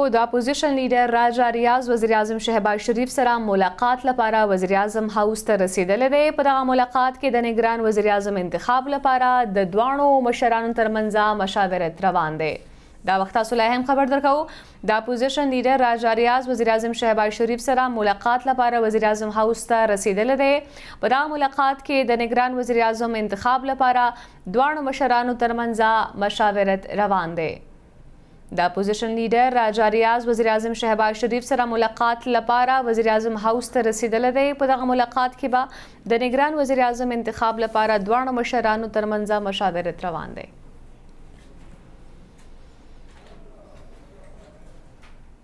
د اپوزیشن لیډر راجا ریاض وزیراعظم شهباز شریف سره ملاقات لپاره وزیراعظم هاوس ته رسیدلی دی په دغه ملاقات کې د نګران وزیراعظم انتخاب لپاره د دواړو مشرانو ترمنځ مشاورت روان دی دا وخت تاسو لا هم خبر درکو د اپوزیشن لیډر راجا ریاض وزیراعظم شهباز شریف سره ملاقات لپاره وزیراعظم هاوس ته رسیدلی دی په دا ملاقات کې د نگران وزیراعظم انتخاب لپاره دواړو مشرانو ترمنځ مشاورت روان دی د اپوزیشن لیډر راجا ریاض وزیر اعظم شهباز شریف سره ملاقات لپاره وزیر اعظم هاوس ته رسیدلی دی په دغه ملاقات کې به د نگران وزیر اعظم انتخاب لپاره دواړو مشرانو ترمنځ مشاورت روان دی